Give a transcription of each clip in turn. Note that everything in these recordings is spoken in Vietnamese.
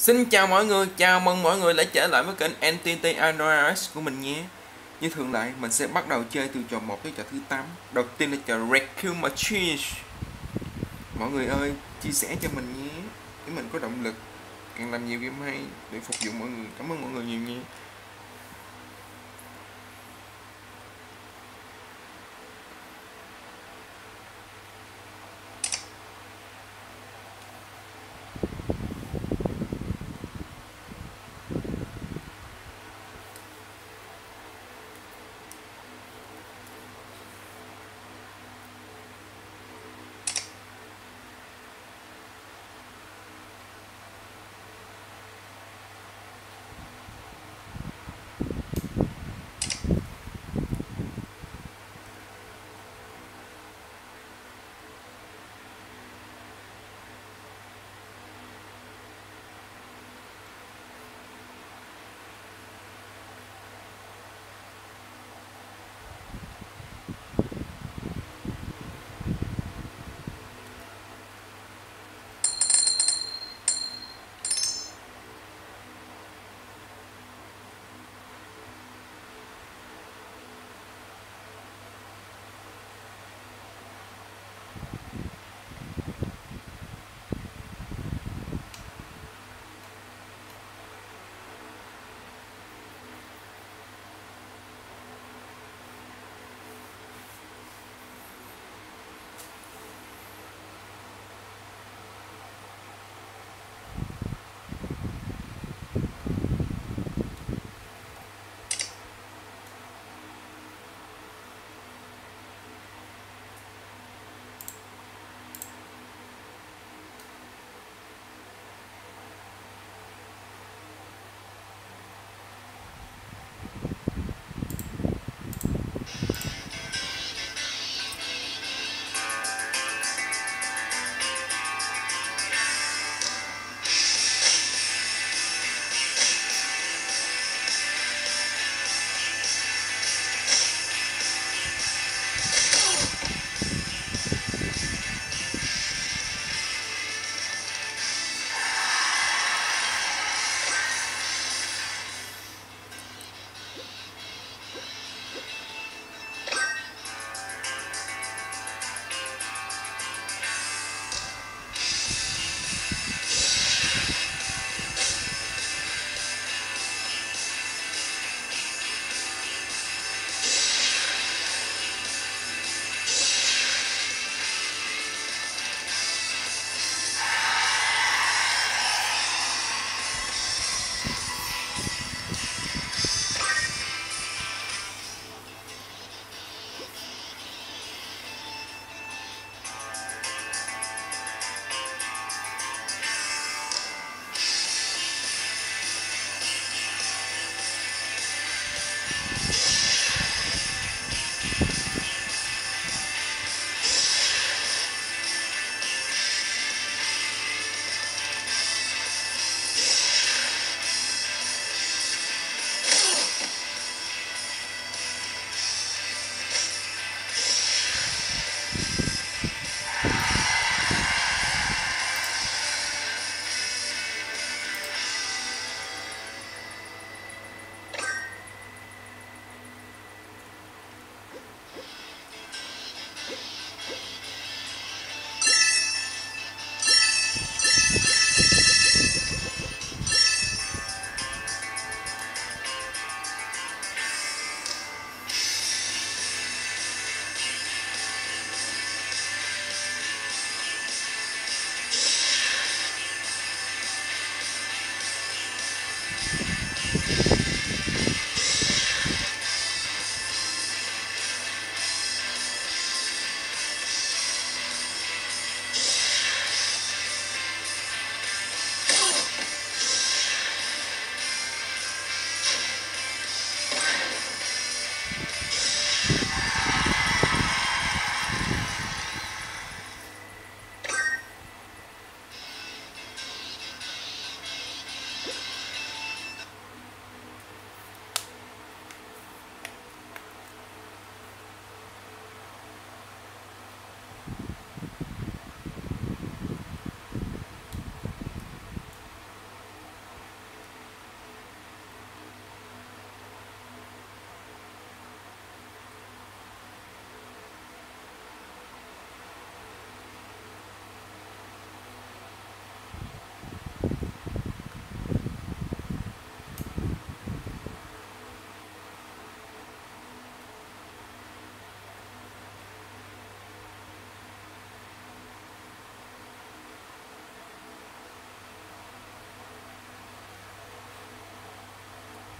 Xin chào mọi người, chào mừng mọi người đã trở lại với kênh NTT Android của mình nhé. Như thường lệ, mình sẽ bắt đầu chơi từ trò 1 tới trò thứ 8 Đầu tiên là trò Rescue Machine Mọi người ơi, chia sẻ cho mình nhé. Để mình có động lực càng làm nhiều game hay để phục vụ mọi người. Cảm ơn mọi người nhiều nhé.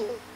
Amen.